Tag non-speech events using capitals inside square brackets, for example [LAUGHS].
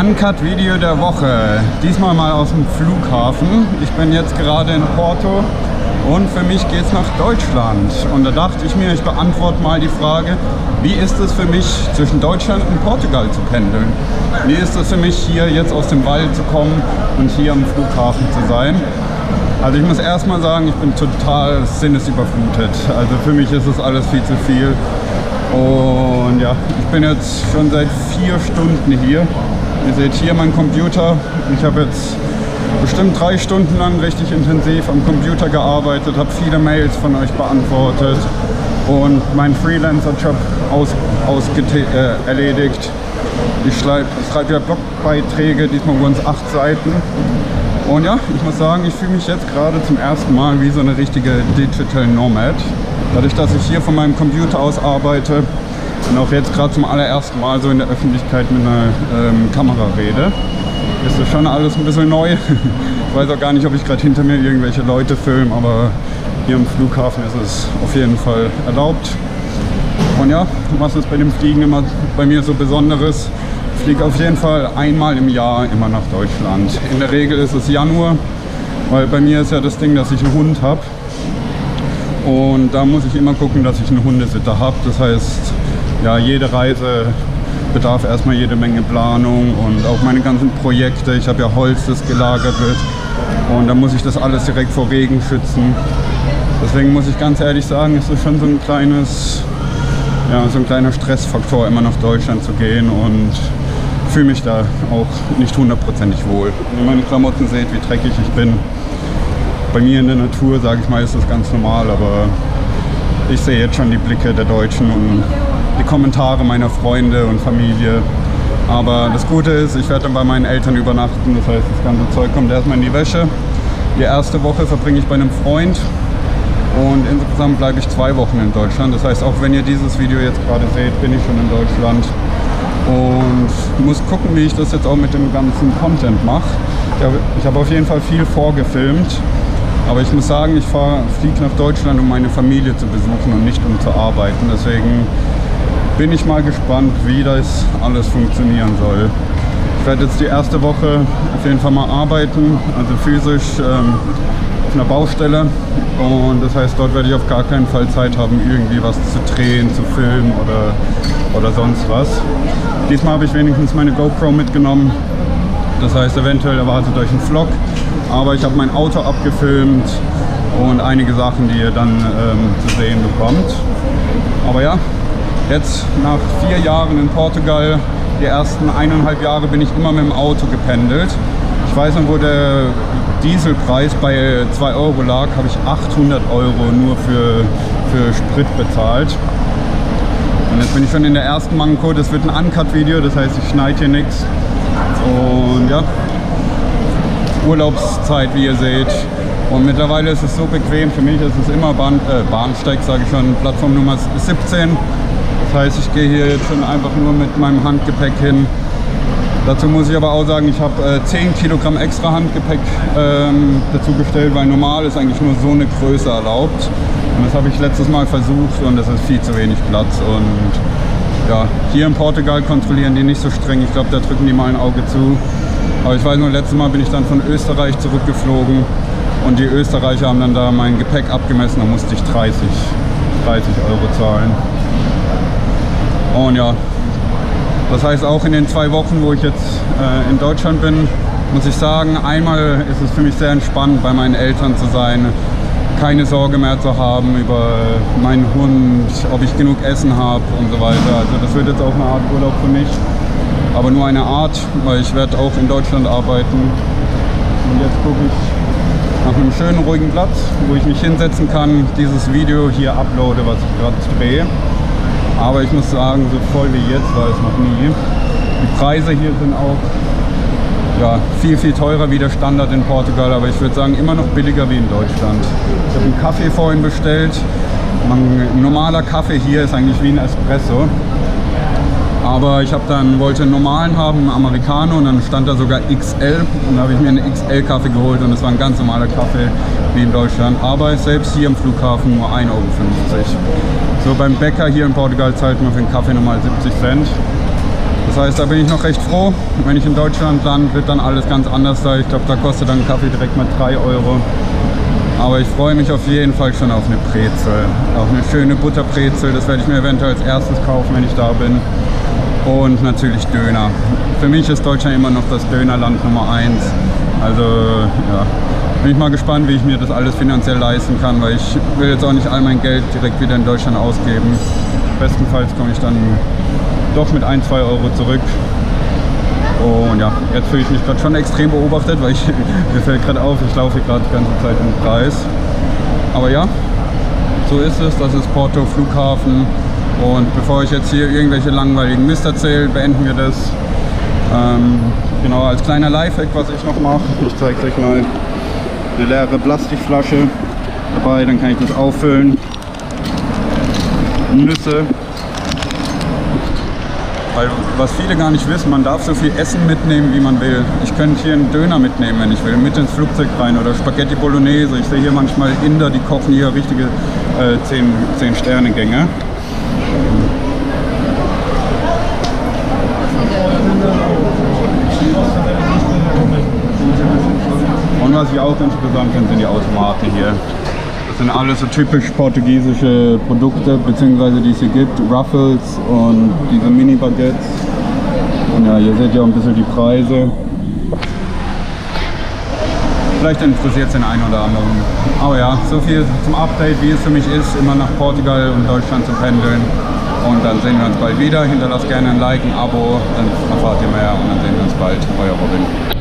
Uncut-Video der Woche. Diesmal mal aus dem Flughafen. Ich bin jetzt gerade in Porto und für mich geht es nach Deutschland. Und da dachte ich mir, ich beantworte mal die Frage, wie ist es für mich zwischen Deutschland und Portugal zu pendeln? Wie ist es für mich hier jetzt aus dem Wald zu kommen und hier am Flughafen zu sein? Also ich muss erstmal sagen, ich bin total sinnesüberflutet. Also für mich ist es alles viel zu viel. Und ja, ich bin jetzt schon seit vier Stunden hier Ihr seht hier meinen Computer. Ich habe jetzt bestimmt drei Stunden lang richtig intensiv am Computer gearbeitet, habe viele Mails von euch beantwortet und meinen Freelancer-Job aus, äh, erledigt. Ich schreibe schreib ja Blogbeiträge, diesmal wurden es acht Seiten. Und ja, ich muss sagen, ich fühle mich jetzt gerade zum ersten Mal wie so eine richtige Digital Nomad. Dadurch, dass ich hier von meinem Computer aus arbeite, und auch jetzt gerade zum allerersten Mal so in der Öffentlichkeit mit einer ähm, Kamera rede. Ist das schon alles ein bisschen neu. [LAUGHS] ich weiß auch gar nicht, ob ich gerade hinter mir irgendwelche Leute filme, aber hier am Flughafen ist es auf jeden Fall erlaubt. Und ja, was ist bei dem Fliegen immer bei mir so Besonderes? Ich fliege auf jeden Fall einmal im Jahr immer nach Deutschland. In der Regel ist es Januar, weil bei mir ist ja das Ding, dass ich einen Hund habe. Und da muss ich immer gucken, dass ich einen Hundesitter habe. Das heißt, ja, jede Reise bedarf erstmal jede Menge Planung und auch meine ganzen Projekte. Ich habe ja Holz, das gelagert wird und da muss ich das alles direkt vor Regen schützen. Deswegen muss ich ganz ehrlich sagen, ist es schon so ein kleines, ja, so ein kleiner Stressfaktor, immer nach Deutschland zu gehen und fühle mich da auch nicht hundertprozentig wohl. Wenn ihr meine Klamotten seht, wie dreckig ich bin. Bei mir in der Natur, sage ich mal, ist das ganz normal, aber ich sehe jetzt schon die Blicke der Deutschen und die Kommentare meiner Freunde und Familie. Aber das Gute ist, ich werde dann bei meinen Eltern übernachten. Das heißt, das ganze Zeug kommt erstmal in die Wäsche. Die erste Woche verbringe ich bei einem Freund. Und insgesamt bleibe ich zwei Wochen in Deutschland. Das heißt, auch wenn ihr dieses Video jetzt gerade seht, bin ich schon in Deutschland. Und muss gucken, wie ich das jetzt auch mit dem ganzen Content mache. Ich habe auf jeden Fall viel vorgefilmt. Aber ich muss sagen, ich fliege nach Deutschland, um meine Familie zu besuchen und nicht um zu arbeiten. Deswegen bin ich mal gespannt, wie das alles funktionieren soll. Ich werde jetzt die erste Woche auf jeden Fall mal arbeiten, also physisch ähm, auf einer Baustelle. Und das heißt, dort werde ich auf gar keinen Fall Zeit haben, irgendwie was zu drehen, zu filmen oder, oder sonst was. Diesmal habe ich wenigstens meine GoPro mitgenommen. Das heißt, eventuell erwartet euch ein Vlog. Aber ich habe mein Auto abgefilmt und einige Sachen, die ihr dann ähm, zu sehen bekommt. Aber ja, Jetzt nach vier Jahren in Portugal, die ersten eineinhalb Jahre bin ich immer mit dem Auto gependelt. Ich weiß noch, wo der Dieselpreis bei 2 Euro lag, habe ich 800 Euro nur für, für Sprit bezahlt. Und jetzt bin ich schon in der ersten Manko. Das wird ein Uncut-Video, das heißt, ich schneide hier nichts. Und ja, Urlaubszeit, wie ihr seht. Und mittlerweile ist es so bequem, für mich ist es immer Bahn, äh, Bahnsteig, sage ich schon, Plattform Nummer 17. Das heißt, ich gehe hier jetzt schon einfach nur mit meinem Handgepäck hin. Dazu muss ich aber auch sagen, ich habe äh, 10 Kilogramm extra Handgepäck ähm, dazu gestellt, weil normal ist eigentlich nur so eine Größe erlaubt. Und das habe ich letztes Mal versucht und das ist viel zu wenig Platz. Und ja, hier in Portugal kontrollieren die nicht so streng. Ich glaube, da drücken die mal ein Auge zu. Aber ich weiß nur, letztes Mal bin ich dann von Österreich zurückgeflogen und die Österreicher haben dann da mein Gepäck abgemessen. Da musste ich 30, 30 Euro zahlen. Und ja, das heißt auch in den zwei Wochen, wo ich jetzt äh, in Deutschland bin, muss ich sagen, einmal ist es für mich sehr entspannt, bei meinen Eltern zu sein, keine Sorge mehr zu haben über meinen Hund, ob ich genug Essen habe und so weiter. Also das wird jetzt auch eine Art Urlaub für mich, aber nur eine Art, weil ich werde auch in Deutschland arbeiten. Und jetzt gucke ich nach einem schönen, ruhigen Platz, wo ich mich hinsetzen kann, dieses Video hier uploade, was ich gerade drehe. Aber ich muss sagen, so voll wie jetzt war es noch nie. Die Preise hier sind auch ja, viel, viel teurer wie der Standard in Portugal, aber ich würde sagen immer noch billiger wie in Deutschland. Ich habe einen Kaffee vorhin bestellt. ein normaler Kaffee hier ist eigentlich wie ein Espresso. Aber ich habe dann wollte einen normalen haben, einen Americano und dann stand da sogar XL und da habe ich mir einen XL Kaffee geholt und es war ein ganz normaler Kaffee wie in Deutschland. Aber selbst hier im Flughafen nur 1,50 Euro. So beim Bäcker hier in Portugal zahlt man für einen Kaffee nochmal 70 Cent. Das heißt, da bin ich noch recht froh. Wenn ich in Deutschland lande, wird dann alles ganz anders sein. Ich glaube, da kostet dann Kaffee direkt mal 3 Euro. Aber ich freue mich auf jeden Fall schon auf eine Brezel. Auf eine schöne Butterbrezel. Das werde ich mir eventuell als erstes kaufen, wenn ich da bin. Und natürlich Döner. Für mich ist Deutschland immer noch das Dönerland Nummer 1. Also ja, bin ich mal gespannt, wie ich mir das alles finanziell leisten kann, weil ich will jetzt auch nicht all mein Geld direkt wieder in Deutschland ausgeben. Bestenfalls komme ich dann doch mit 1, 2 Euro zurück. Und ja, jetzt fühle ich mich gerade schon extrem beobachtet, weil ich, [LAUGHS] mir fällt gerade auf, ich laufe gerade die ganze Zeit im Kreis. Aber ja, so ist es. Das ist Porto Flughafen. Und bevor ich jetzt hier irgendwelche langweiligen Mist erzähle, beenden wir das. Ähm, genau, als kleiner Lifehack, was ich noch mache, ich zeige euch mal eine leere Plastikflasche dabei, dann kann ich das auffüllen. Nüsse. Weil was viele gar nicht wissen, man darf so viel Essen mitnehmen, wie man will. Ich könnte hier einen Döner mitnehmen, wenn ich will, mit ins Flugzeug rein oder Spaghetti Bolognese. Ich sehe hier manchmal Inder, die kochen hier richtige äh, 10, was ich auch interessant finde, sind die Automaten hier. Das sind alles so typisch portugiesische Produkte, beziehungsweise die es hier gibt. Ruffles und diese Mini-Baguettes. Ja, ihr seht ja auch ein bisschen die Preise. Vielleicht interessiert es den einen oder anderen. Aber ja, so viel zum Update, wie es für mich ist, immer nach Portugal und Deutschland zu pendeln. Und dann sehen wir uns bald wieder. Hinterlasst gerne ein Like, ein Abo, dann erfahrt ihr mehr und dann sehen wir uns bald. Euer Robin.